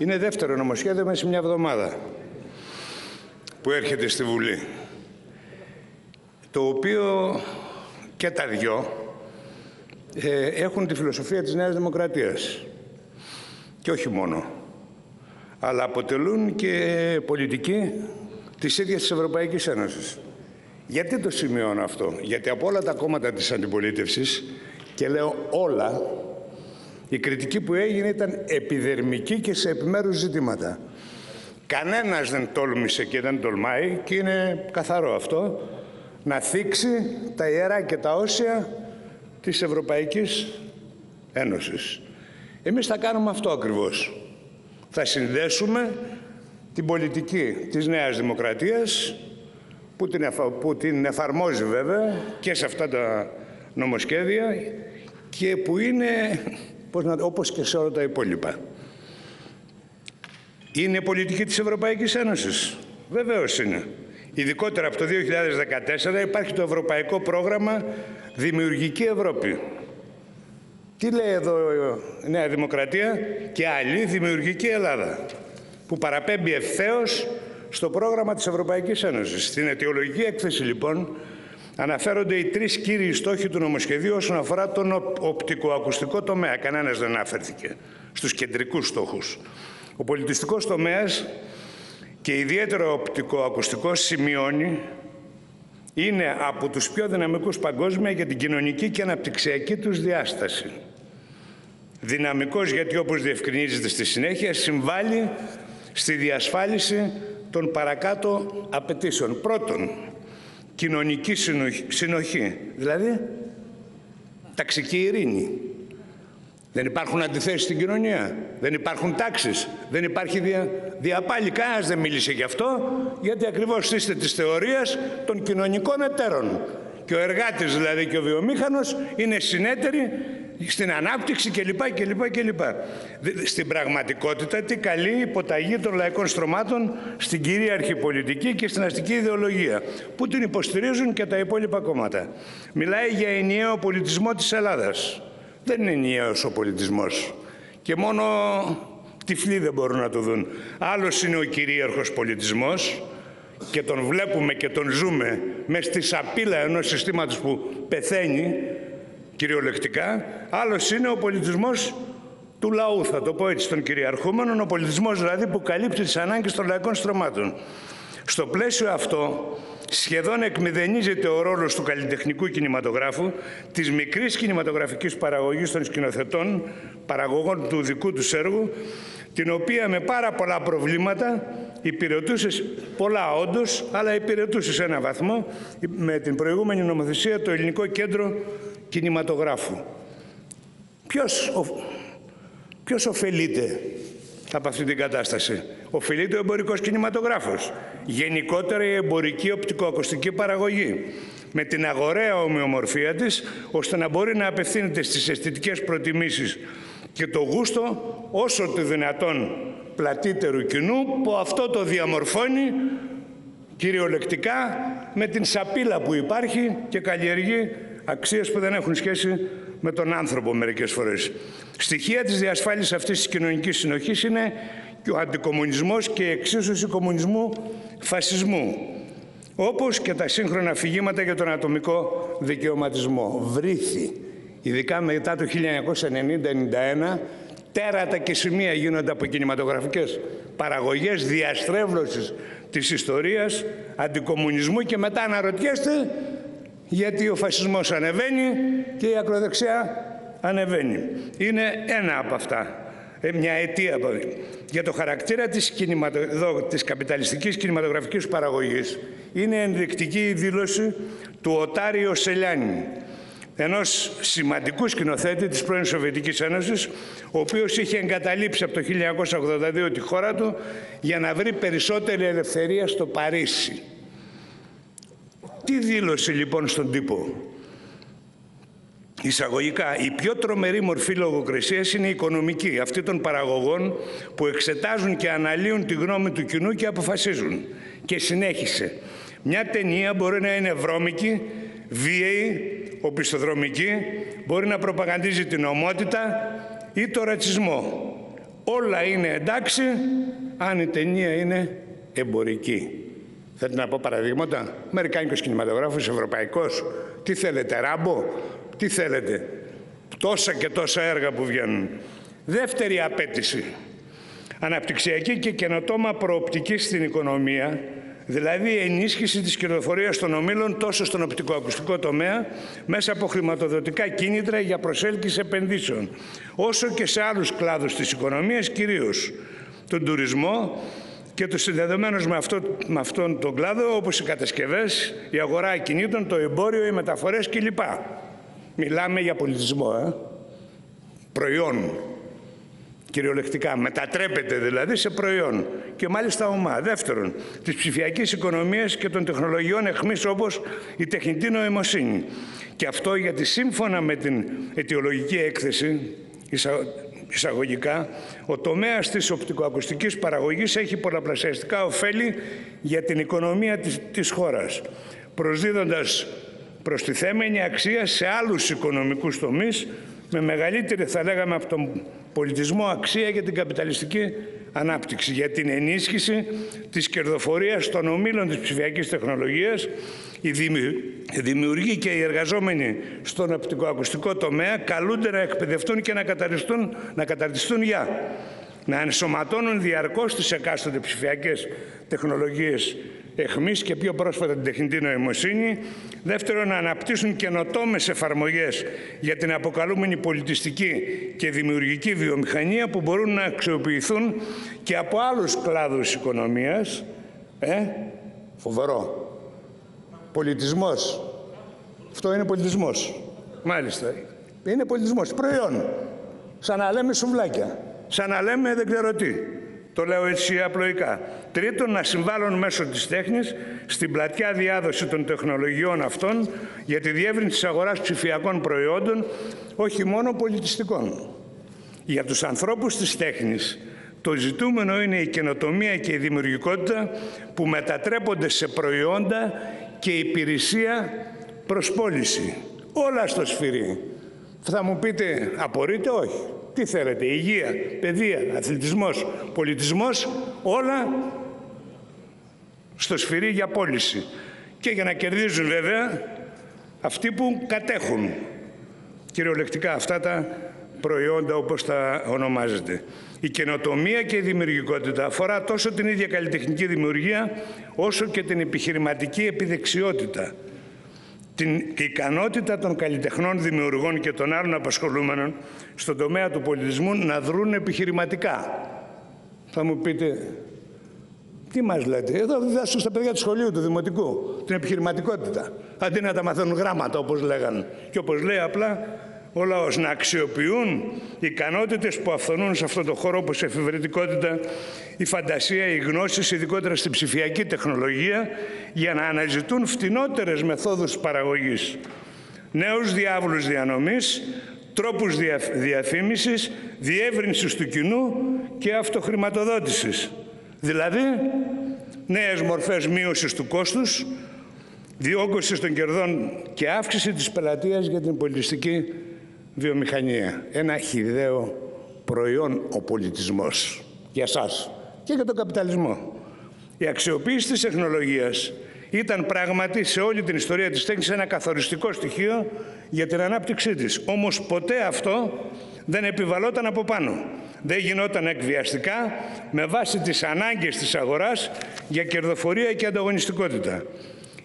Είναι δεύτερο νομοσχέδιο μέσα σε μια εβδομάδα που έρχεται στη Βουλή. Το οποίο και τα δυο ε, έχουν τη φιλοσοφία της Νέας Δημοκρατίας. Και όχι μόνο. Αλλά αποτελούν και πολιτική της ίδιας της Ευρωπαϊκής Ένωσης. Γιατί το σημειώνω αυτό; Γιατί από όλα τα κόμματα της αντιπολίτευσης, και λέω όλα, η κριτική που έγινε ήταν επιδερμική και σε επιμέρους ζητήματα. Κανένας δεν τόλμησε και δεν τολμάει, και είναι καθαρό αυτό, να θίξει τα ιερά και τα όσια της Ευρωπαϊκής Ένωσης. Εμείς θα κάνουμε αυτό ακριβώς. Θα συνδέσουμε την πολιτική της Νέας Δημοκρατίας που την, που την εφαρμόζει βέβαια και σε αυτά τα νομοσχέδια και που είναι πώς να, όπως και σε όλα τα υπόλοιπα. Είναι πολιτική της Ευρωπαϊκής Ένωσης. Βεβαίως είναι. Ειδικότερα από το 2014 υπάρχει το Ευρωπαϊκό Πρόγραμμα Δημιουργική Ευρώπη. Τι λέει εδώ η Νέα Δημοκρατία; Και άλλη Δημιουργική Ελλάδα που παραπέμπει ευθέως στο πρόγραμμα της Ευρωπαϊκής Ένωσης. Στην αιτιολογική έκθεση λοιπόν αναφέρονται οι τρεις κύριοι στόχοι του νομοσχεδίου όσον αφορά τον οπτικοακουστικό τομέα. Κανένας δεν αναφέρθηκε στους κεντρικούς στόχους. Ο πολιτιστικός τομέας και ιδιαίτερο οπτικοακουστικός σημειώνει είναι από τους πιο δυναμικούς παγκόσμια για την κοινωνική και αναπτυξιακή τους διάσταση. Δυναμικός γιατί όπως διευκρινίζεται στη συνέχεια συμβάλλει στη διασφάλιση των παρακάτω απαιτήσεων. Πρώτον, κοινωνική συνοχή, δηλαδή ταξική ειρήνη. Δεν υπάρχουν αντιθέσεις στην κοινωνία, δεν υπάρχουν τάξεις, δεν υπάρχει δια, διαπάλη. Κανένας δεν μίλησε γι' αυτό, γιατί ακριβώς είστε της θεωρίας των κοινωνικών εταίρων. Και ο εργάτης δηλαδή και ο βιομήχανος είναι συνέτεροι στην ανάπτυξη κλπ. κλπ, κλπ. Στην πραγματικότητα τι καλή υποταγή των λαϊκών στρωμάτων στην κυρίαρχη πολιτική και στην αστική ιδεολογία που την υποστηρίζουν και τα υπόλοιπα κόμματα. Μιλάει για ενιαίο πολιτισμό της Ελλάδας. Δεν είναι ενιαίος ο πολιτισμός και μόνο τυφλοί δεν μπορούν να το δουν. Άλλος είναι ο κυρίαρχος πολιτισμός και τον βλέπουμε και τον ζούμε μες στη σαπίλα ενός συστήματος που πεθαίνει κυριολεκτικά. Άλλος είναι ο πολιτισμός του λαού, θα το πω έτσι, των κυριαρχούμενων, ο πολιτισμός δηλαδή που καλύπτει τις ανάγκες των λαϊκών στρωμάτων. Στο πλαίσιο αυτό, σχεδόν εκμηδενίζεται ο ρόλος του καλλιτεχνικού κινηματογράφου, της μικρής κινηματογραφικής παραγωγής των σκηνοθετών, παραγωγών του δικού τους έργου, την οποία με πάρα πολλά προβλήματα υπηρετούσες, πολλά όντως, αλλά υπηρετούσες σε ένα βαθμό με την προηγούμενη νομοθεσία το Ελληνικό Κέντρο Κινηματογράφου. Ποιος, ποιος ωφελείται από αυτή την κατάσταση; Οφειλείται ο εμπορικός κινηματογράφος. Γενικότερα η εμπορική οπτικοακουστική παραγωγή με την αγοραία ομοιομορφία της, ώστε να μπορεί να απευθύνεται στις αισθητικές προτιμήσεις και το γούστο όσο το δυνατόν πλατύτερου κοινού που αυτό το διαμορφώνει κυριολεκτικά με την σαπίλα που υπάρχει και καλλιεργεί αξίες που δεν έχουν σχέση με τον άνθρωπο μερικές φορές. Στοιχεία της διασφάλισης αυτής της κοινωνικής συνοχής είναι και ο αντικομουνισμός και η εξίσωση κομμουνισμού φασισμού όπως και τα σύγχρονα αφηγήματα για τον ατομικό δικαιωματισμό. Βρήθη, ειδικά μετά το 1990-91, τέρατα και σημεία γίνονται από κινηματογραφικές παραγωγές διαστρέβλωσης της ιστορίας, αντικομουνισμού και μετά αναρωτιέστε γιατί ο φασισμός ανεβαίνει και η ακροδεξιά ανεβαίνει. Είναι ένα από αυτά, ε, μια αιτία από Για το χαρακτήρα της, κινηματο... της καπιταλιστικής κινηματογραφικής παραγωγής είναι ενδεικτική η δήλωση του Οτάριο Σελιάνη, ενός σημαντικού σκηνοθέτη της πρώην Σοβιετικής Ένωσης, ο οποίος είχε εγκαταλείψει από το 1982 τη χώρα του για να βρει περισσότερη ελευθερία στο Παρίσι. Τι δήλωσε λοιπόν στον τύπο; Εισαγωγικά, η πιο τρομερή μορφή λογοκρισίας είναι η οικονομική, αυτή των παραγωγών που εξετάζουν και αναλύουν τη γνώμη του κοινού και αποφασίζουν. Και συνέχισε. Μια ταινία μπορεί να είναι βρώμικη, βίαιη, οπισθοδρομική, μπορεί να προπαγανδίζει την ομότητα ή το ρατσισμό. όλα είναι εντάξει αν η ταινία είναι εμπορική. Θέλετε να πω παραδείγματα; Αμερικάνικος κινηματογράφος, ευρωπαϊκός. Τι θέλετε, ράμπο; Τι θέλετε; Τόσα και τόσα έργα που βγαίνουν. Δεύτερη απέτηση. Αναπτυξιακή και καινοτόμα προοπτική στην οικονομία δηλαδή ενίσχυση της κερδοφορίας των ομίλων τόσο στον οπτικοακουστικό τομέα μέσα από χρηματοδοτικά κίνητρα για προσέλκυση επενδύσεων, όσο και σε άλλους κλάδους της οικονομίας, κυρίως τον τουρισμό και το συνδεδεμένος με, αυτό, με αυτόν τον κλάδο, όπως οι κατασκευές, η αγορά ακινήτων, το εμπόριο, οι μεταφορές κλπ. Μιλάμε για πολιτισμό, ε; προϊόν κυριολεκτικά. Μετατρέπεται δηλαδή σε προϊόν και μάλιστα ομά. Δεύτερον, της ψηφιακής οικονομίας και των τεχνολογιών εχμής όπως η τεχνητή νοημοσύνη. Και αυτό γιατί σύμφωνα με την αιτιολογική έκθεση εισαγωγικά, ο τομέας της οπτικοακουστικής παραγωγής έχει πολλαπλασιαστικά ωφέλη για την οικονομία της, της χώρας, προσδίδοντας προστιθέμενη αξία σε άλλους οικονομικούς τομείς με μεγαλύτερη θα λέγαμε από τον πολιτισμό αξία για την καπιταλιστική ανάπτυξη, για την ενίσχυση της κερδοφορίας των ομίλων της ψηφιακής τεχνολογίας, οι δημιουργοί και οι εργαζόμενοι στον οπτικοακουστικό τομέα καλούνται να εκπαιδευτούν και να καταρτιστούν, να καταρτιστούν για να ενσωματώνουν διαρκώς τις εκάστοτε ψηφιακές τεχνολογίες εχμής και πιο πρόσφατα την τεχνητή νοημοσύνη. Δεύτερον, να αναπτύσσουν καινοτόμες εφαρμογές για την αποκαλούμενη πολιτιστική και δημιουργική βιομηχανία που μπορούν να αξιοποιηθούν και από άλλους κλάδους οικονομίας. Ε, φοβερό. Πολιτισμός. Αυτό είναι πολιτισμός. Μάλιστα. Είναι πολιτισμός. Προϊόν. Σαν να λέμε σουβλάκια. Σαν να λέμε δεν ξέρω τι. Το λέω έτσι απλοϊκά. Τρίτον, να συμβάλλουν μέσω της τέχνης στην πλατιά διάδοση των τεχνολογιών αυτών για τη διεύρυνση της αγοράς ψηφιακών προϊόντων, όχι μόνο πολιτιστικών. Για τους ανθρώπους της τέχνης, το ζητούμενο είναι η καινοτομία και η δημιουργικότητα που μετατρέπονται σε προϊόντα και υπηρεσία προς πώληση. Όλα στο σφυρί. Θα μου πείτε, απορείτε, όχι. Τι θέλετε, υγεία, παιδεία, αθλητισμός, πολιτισμός, όλα στο σφυρί για πώληση. Και για να κερδίζουν βέβαια αυτοί που κατέχουν κυριολεκτικά αυτά τα προϊόντα όπως τα ονομάζεται. Η καινοτομία και η δημιουργικότητα αφορά τόσο την ίδια καλλιτεχνική δημιουργία όσο και την επιχειρηματική επιδεξιότητα την ικανότητα των καλλιτεχνών δημιουργών και των άλλων απασχολούμενων στον τομέα του πολιτισμού να δρούν επιχειρηματικά. Θα μου πείτε, τι μας λέτε, εδώ διδάσκω στα παιδιά του σχολείου, του δημοτικού, την επιχειρηματικότητα. Αντί να τα μαθαίνουν γράμματα όπως λέγαν. Και όπως λέει απλά, ο λαός να αξιοποιούν ικανότητες που αυθονούν σε αυτό το χώρο όπως η εφηβρετικότητα, η φαντασία, οι γνώσεις, ειδικότερα στην ψηφιακή τεχνολογία, για να αναζητούν φτηνότερες μεθόδους παραγωγής, νέους διάβολους διανομής, τρόπους διαφήμισης, διεύρυνσης του κοινού και αυτοχρηματοδότησης. Δηλαδή, νέες μορφές μείωσης του κόστους, διόγκωση των κερδών και αύξηση της πελατείας για την πολιτιστική βιομηχανία. Ένα χιδαίο προϊόν ο πολιτισμός για σας και για τον καπιταλισμό. Η αξιοποίηση της τεχνολογίας ήταν πράγματι σε όλη την ιστορία της τέχνης ένα καθοριστικό στοιχείο για την ανάπτυξή της. Όμως ποτέ αυτό δεν επιβαλόταν από πάνω. Δεν γινόταν εκβιαστικά με βάση τις ανάγκες της αγοράς για κερδοφορία και ανταγωνιστικότητα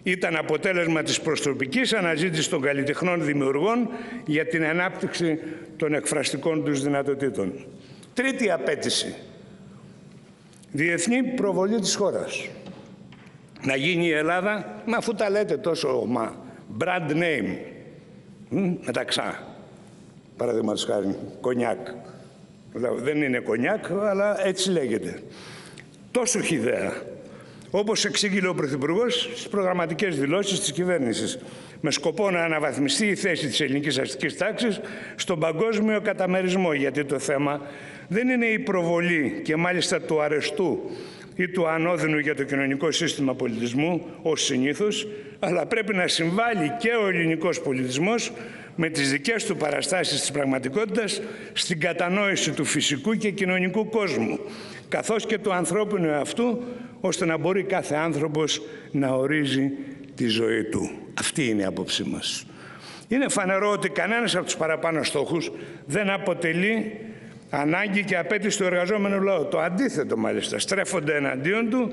ήταν αποτέλεσμα της προστροπικής αναζήτησης των καλλιτεχνών δημιουργών για την ανάπτυξη των εκφραστικών τους δυνατοτήτων. Τρίτη απέτηση. Διεθνή προβολή της χώρας. Να γίνει η Ελλάδα, μα αφού τα λέτε τόσο μα, brand name, μεταξά, παραδείγματος χάρη, κονιάκ. Δεν είναι κονιάκ, αλλά έτσι λέγεται. Τόσο χιδέα όπως εξήγηλε ο Πρωθυπουργός στις προγραμματικές δηλώσεις της κυβέρνησης, με σκοπό να αναβαθμιστεί η θέση της ελληνικής αστικής τάξης στον παγκόσμιο καταμερισμό, γιατί το θέμα δεν είναι η προβολή και μάλιστα του αρεστού ή του ανώδυνου για το κοινωνικό σύστημα πολιτισμού ως συνήθως, αλλά πρέπει να συμβάλλει και ο ελληνικός πολιτισμός με τις δικές του παραστάσεις της πραγματικότητας στην κατανόηση του φυσικού και κοινωνικού κόσμου, καθώς και του ανθρώπινου εαυτού, ώστε να μπορεί κάθε άνθρωπος να ορίζει τη ζωή του. Αυτή είναι η άποψή μας. Είναι φανερό ότι κανένας από τους παραπάνω στόχους δεν αποτελεί ανάγκη και απέτηση του εργαζόμενου λαού. Το αντίθετο μάλιστα, στρέφονται εναντίον του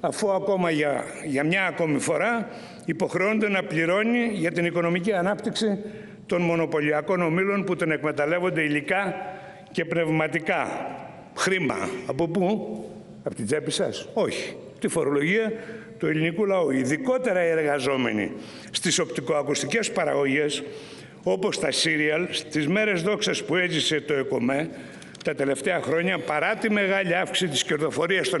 αφού ακόμα για, για μια ακόμη φορά υποχρεώνται να πληρώνει για την οικονομική ανάπτυξη των μονοπωλιακών ομίλων που τον εκμεταλλεύονται υλικά και πνευματικά. Χρήμα. Από πού; Από την τσέπη σας; Όχι. Τη φορολογία του ελληνικού λαού. Ειδικότερα οι εργαζόμενοι στις οπτικοακουστικές παραγωγές όπως τα σύριαλ, στις μέρες δόξας που έζησε το ΕΚΟΜΕ, τα τελευταία χρόνια, παρά τη μεγάλη αύξηση της κερδοφορίας των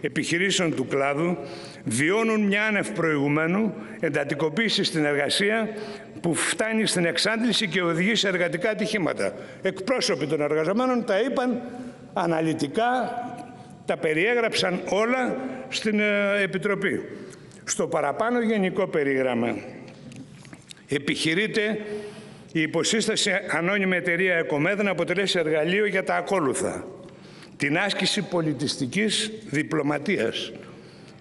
επιχειρήσεων του κλάδου, βιώνουν μια άνευ προηγουμένου εντατικοποίηση στην εργασία που φτάνει στην εξάντληση και οδηγεί σε εργατικά ατυχήματα. Εκπρόσωποι των εργαζομένων τα είπαν αναλυτικά, τα περιέγραψαν όλα στην ε, Επιτροπή. Στο παραπάνω γενικό περίγραμμα επιχειρείται η υποσύσταση ανώνυμη εταιρεία ΕΚΟΜΕΔ να αποτελέσει εργαλείο για τα ακόλουθα. Την άσκηση πολιτιστικής διπλωματίας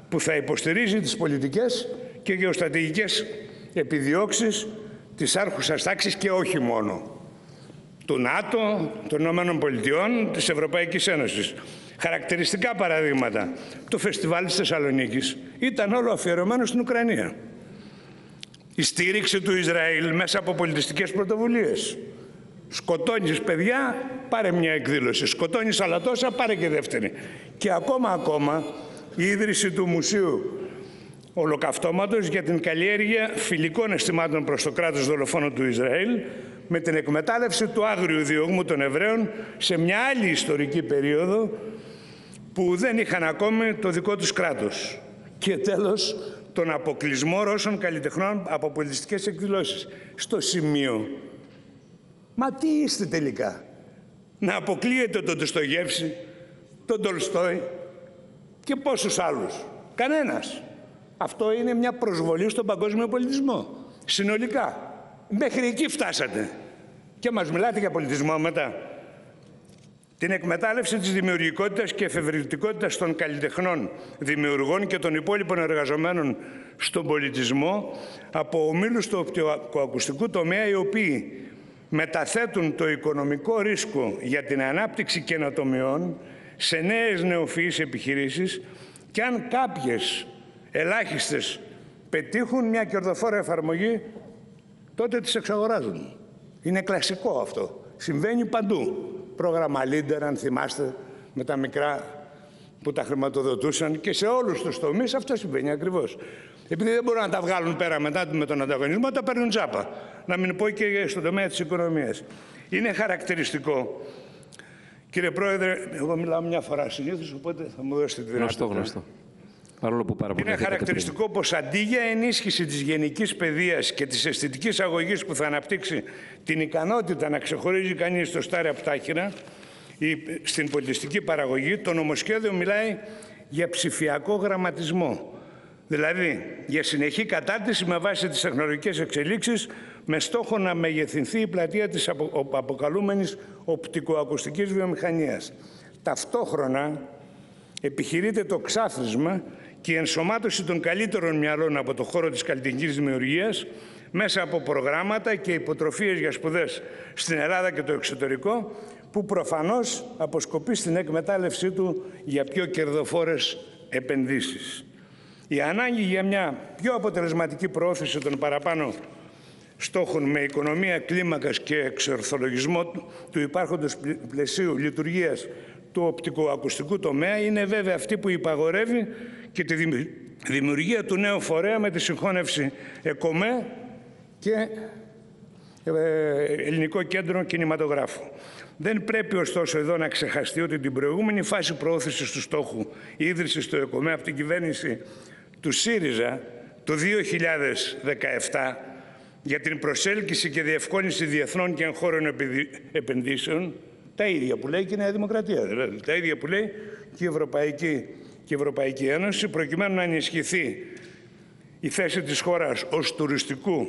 που θα υποστηρίζει τις πολιτικές και γεωστρατηγικές επιδιώξεις της άρχουσας τάξης και όχι μόνο του ΝΑΤΟ, των Ηνωμένων Πολιτειών, της Ευρωπαϊκής Ένωσης. Χαρακτηριστικά παραδείγματα. Το φεστιβάλ της Θεσσαλονίκης ήταν όλο αφιερωμένο στην Ουκρανία η στήριξη του Ισραήλ μέσα από πολιτιστικές πρωτοβουλίες. Σκοτώνεις παιδιά, πάρε μια εκδήλωση. Σκοτώνεις άλλα τόσα, πάρε και δεύτερη. Και ακόμα ακόμα η ίδρυση του Μουσείου Ολοκαυτώματος για την καλλιέργεια φιλικών αισθημάτων προς το κράτος δολοφόνο του Ισραήλ με την εκμετάλλευση του άγριου διωγμού των Εβραίων σε μια άλλη ιστορική περίοδο που δεν είχαν ακόμη το δικό τους κράτος. Και τέλος, τον αποκλεισμό Ρώσων καλλιτεχνών από πολιτιστικές εκδηλώσεις. Στο σημείο. Μα τι είστε τελικά; Να αποκλείετε τον Τοστογεύση, τον Τολστόη και πόσους άλλους; Κανένας. Αυτό είναι μια προσβολή στον παγκόσμιο πολιτισμό. Συνολικά. Μέχρι εκεί φτάσατε. Και μας μιλάτε για πολιτισμό μετά την εκμετάλλευση της δημιουργικότητας και εφευρετικότητας των καλλιτεχνών, δημιουργών και των υπόλοιπων εργαζομένων στον πολιτισμό από ομίλους του οπτικοακουστικού τομέα οι οποίοι μεταθέτουν το οικονομικό ρίσκο για την ανάπτυξη καινοτομιών σε νέες νεοφυείς επιχειρήσεις και αν κάποιες ελάχιστες πετύχουν μια κερδοφόρα εφαρμογή, τότε τις εξαγοράζουν. Είναι κλασικό αυτό. Συμβαίνει παντού πρόγραμμα Leader, αν θυμάστε, με τα μικρά που τα χρηματοδοτούσαν και σε όλους τους τομείς αυτό συμβαίνει ακριβώς. Επειδή δεν μπορούν να τα βγάλουν πέρα μετά με τον ανταγωνισμό, τα παίρνουν τζάπα. Να μην πω και στον τομέα της οικονομίας. Είναι χαρακτηριστικό. Κύριε Πρόεδρε, εγώ μιλάω μια φορά συνήθως, οπότε θα μου δώσετε τη δυνατότητα. Γνωστό, γνωστό. Παρόλο που πάρα Είναι χαρακτηριστικό πως αντί για ενίσχυση της γενικής παιδείας και της αισθητικής αγωγής που θα αναπτύξει την ικανότητα να ξεχωρίζει κανείς το στάρι από τα ή στην πολιτιστική παραγωγή, το νομοσχέδιο μιλάει για ψηφιακό γραμματισμό. Δηλαδή, για συνεχή κατάρτιση με βάση τις τεχνολογικές εξελίξεις με στόχο να μεγεθυνθεί η πλατεία της αποκαλούμενης οπτικοακουστικής βιομηχανίας. Ταυτόχρονα επιχειρείται το ξάφρισμα και η ενσωμάτωση των καλύτερων μυαλών από το χώρο της καλλιτεχνικής δημιουργίας μέσα από προγράμματα και υποτροφίες για σπουδές στην Ελλάδα και το εξωτερικό που προφανώς αποσκοπεί στην εκμετάλλευσή του για πιο κερδοφόρες επενδύσεις. Η ανάγκη για μια πιο αποτελεσματική προώθηση των παραπάνω στόχων με οικονομία κλίμακας και εξορθολογισμό του υπάρχοντος πλαισίου λειτουργίας του οπτικοακουστικού τομέα είναι βέβαια αυτή που υπαγορεύει και τη δημιουργία του νέου φορέα με τη συγχώνευση ΕΚΟΜΕ και ε, Ελληνικό Κέντρο Κινηματογράφου. Δεν πρέπει ωστόσο εδώ να ξεχαστεί ότι την προηγούμενη φάση προώθησης του στόχου ίδρυσης του ΕΚΟΜΕ από την κυβέρνηση του ΣΥΡΙΖΑ το 2017 για την προσέλκυση και διευκόλυνση διεθνών και εγχώριων επενδύσεων τα ίδια που λέει και η Νέα Δημοκρατία, δηλαδή τα ίδια που λέει και η Ευρωπαϊκή, και η Ευρωπαϊκή Ένωση, προκειμένου να ενισχυθεί η θέση της χώρας ως τουριστικού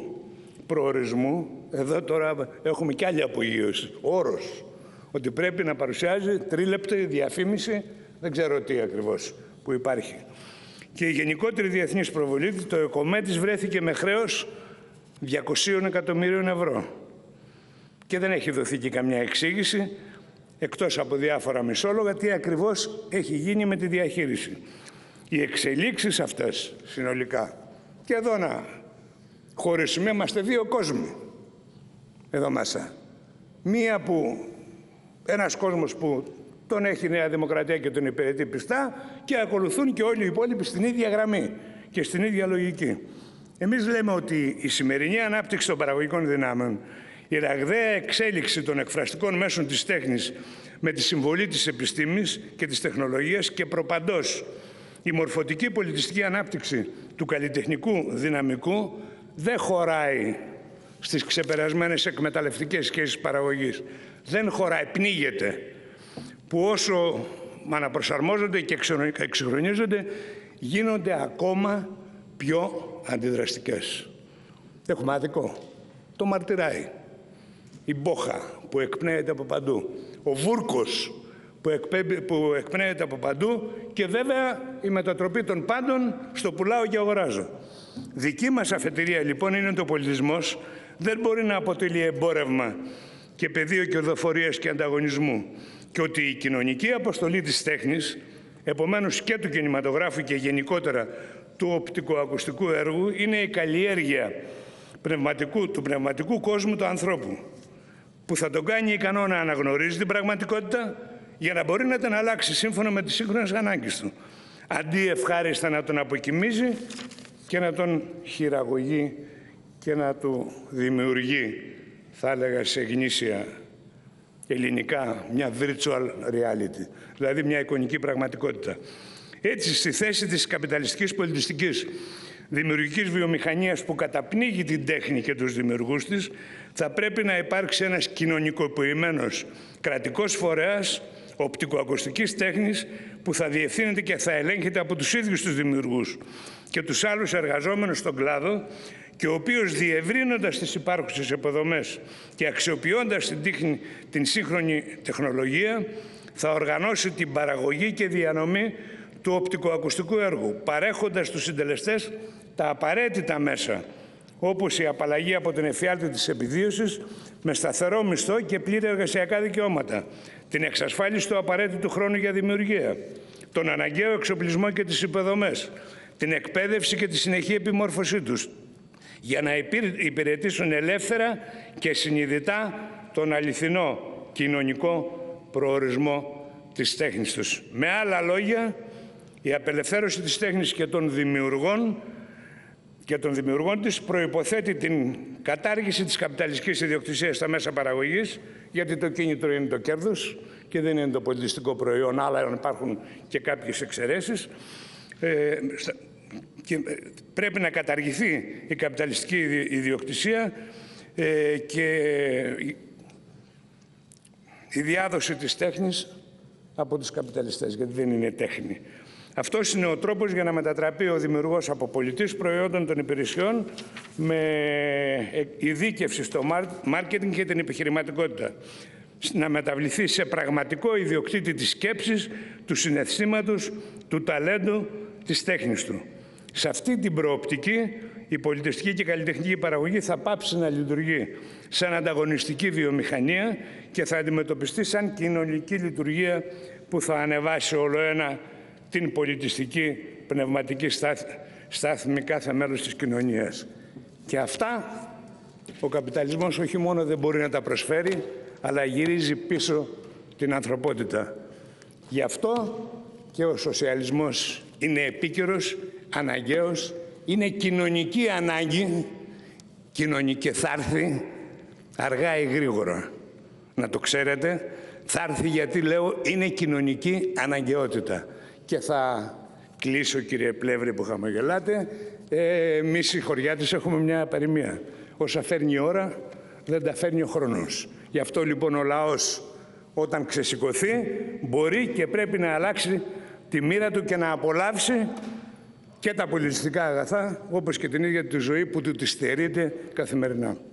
προορισμού, εδώ τώρα έχουμε κι άλλη απογείωση, όρος, ότι πρέπει να παρουσιάζει τρίλεπτη διαφήμιση, δεν ξέρω τι ακριβώς που υπάρχει. Και η γενικότερη διεθνής προβολή, το ΕΚΟΜΕ της βρέθηκε με χρέος 200 εκατομμύριων ευρώ. Και δεν έχει δοθεί και καμιά εξήγηση, εκτός από διάφορα μισόλογα, τι ακριβώς έχει γίνει με τη διαχείριση. Οι εξελίξεις αυτές συνολικά, και εδώ να χωρίσουμε, είμαστε δύο κόσμοι εδώ μέσα. Μία που, ένας κόσμος που τον έχει η Νέα Δημοκρατία και τον υπηρετεί πιστά και ακολουθούν και όλοι οι υπόλοιποι στην ίδια γραμμή και στην ίδια λογική. Εμείς λέμε ότι η σημερινή ανάπτυξη των παραγωγικών δυνάμεων, η ραγδαία εξέλιξη των εκφραστικών μέσων της τέχνης με τη συμβολή της επιστήμης και της τεχνολογίας και προπαντός η μορφωτική πολιτιστική ανάπτυξη του καλλιτεχνικού δυναμικού δεν χωράει στις ξεπερασμένες εκμεταλλευτικές σχέσεις παραγωγής. Δεν χωράει, πνίγεται. Που όσο αναπροσαρμόζονται και εξυγχρονίζονται γίνονται ακόμα πιο αντιδραστικές. Έχουμε άδικο. Το μαρτυράει. Η μπόχα που εκπνέεται από παντού. Ο βούρκος που, εκπέμπει, που εκπνέεται από παντού και βέβαια η μετατροπή των πάντων στο πουλάω και αγοράζω. Δική μας αφετηρία λοιπόν είναι ότι ο πολιτισμός δεν μπορεί να αποτελεί εμπόρευμα και πεδίο κερδοφορίας και ανταγωνισμού και ότι η κοινωνική αποστολή της τέχνης, επομένως και του κινηματογράφου και γενικότερα του οπτικοακουστικού έργου, είναι η καλλιέργεια πνευματικού, του πνευματικού κόσμου του ανθρώπου, που θα τον κάνει ικανό να αναγνωρίζει την πραγματικότητα για να μπορεί να την αλλάξει σύμφωνα με τις σύγχρονες ανάγκες του, αντί ευχάριστα να τον αποκοιμίζει και να τον χειραγωγεί και να του δημιουργεί, θα έλεγα σε γνήσια ελληνικά, μια virtual reality, δηλαδή μια εικονική πραγματικότητα. Έτσι, στη θέση της καπιταλιστικής πολιτιστικής δημιουργικής βιομηχανίας που καταπνίγει την τέχνη και τους δημιουργούς της, θα πρέπει να υπάρξει ένας κοινωνικοποιημένος κρατικός φορέας οπτικοακουστικής τέχνης που θα διευθύνεται και θα ελέγχεται από τους ίδιους τους δημιουργούς και τους άλλους εργαζόμενους στον κλάδο και ο οποίος διευρύνοντας τις υπάρχουσες υποδομές και αξιοποιώντας την, τύχνη, την σύγχρονη τεχνολογία θα οργανώσει την παραγωγή και διανομή του οπτικοακουστικού έργου, παρέχοντας στους συντελεστές τα απαραίτητα μέσα, όπως η απαλλαγή από την εφιάλτη της επιβίωσης με σταθερό μισθό και πλήρη εργασιακά δικαιώματα, την εξασφάλιση του απαραίτητου χρόνου για δημιουργία, τον αναγκαίο εξοπλισμό και τις υποδομές, την εκπαίδευση και τη συνεχή επιμόρφωσή τους, για να υπηρετήσουν ελεύθερα και συνειδητά τον αληθινό κοινωνικό προορισμό της τέχνης τους. Με άλλα λόγια, η απελευθέρωση της τέχνης και των δημιουργών και των δημιουργών της προϋποθέτει την κατάργηση της καπιταλιστικής ιδιοκτησίας στα μέσα παραγωγής, γιατί το κίνητρο είναι το κέρδος και δεν είναι το πολιτιστικό προϊόν, αλλά υπάρχουν και κάποιες εξαιρέσεις. Ε, και ε, πρέπει να καταργηθεί η καπιταλιστική ιδιοκτησία ε, και η διάδοση της τέχνης από τους καπιταλιστές, γιατί δεν είναι τέχνη. Αυτός είναι ο τρόπος για να μετατραπεί ο δημιουργός από πολιτής προϊόντων των υπηρεσιών με ειδίκευση στο μάρκετινγκ και την επιχειρηματικότητα. Να μεταβληθεί σε πραγματικό ιδιοκτήτη της σκέψης, του συναισθήματος, του ταλέντου, της τέχνης του. Σε αυτή την προοπτική η πολιτιστική και καλλιτεχνική παραγωγή θα πάψει να λειτουργεί σαν ανταγωνιστική βιομηχανία και θα αντιμετωπιστεί σαν κοινωνική λειτουργία που θα ανεβάσει όλο ένα την πολιτιστική πνευματική στάθμη κάθε μέρος της κοινωνίας. Και αυτά ο καπιταλισμός όχι μόνο δεν μπορεί να τα προσφέρει, αλλά γυρίζει πίσω την ανθρωπότητα. Γι' αυτό και ο σοσιαλισμός είναι επίκαιρος, αναγκαίος, είναι κοινωνική ανάγκη, κοινωνική θα έρθει αργά ή γρήγορα. Να το ξέρετε, θα έρθει γιατί λέω είναι κοινωνική αναγκαιότητα. Και θα κλείσω κύριε Πλεύρη που χαμογελάτε, ε, εμείς οι χωριάτες έχουμε μια παροιμία. Όσα φέρνει η ώρα δεν τα φέρνει ο χρόνος. Γι' αυτό λοιπόν ο λαός όταν ξεσηκωθεί μπορεί και πρέπει να αλλάξει τη μοίρα του και να απολαύσει και τα πολιτιστικά αγαθά, όπως και την ίδια τη ζωή που του τη στερείται καθημερινά.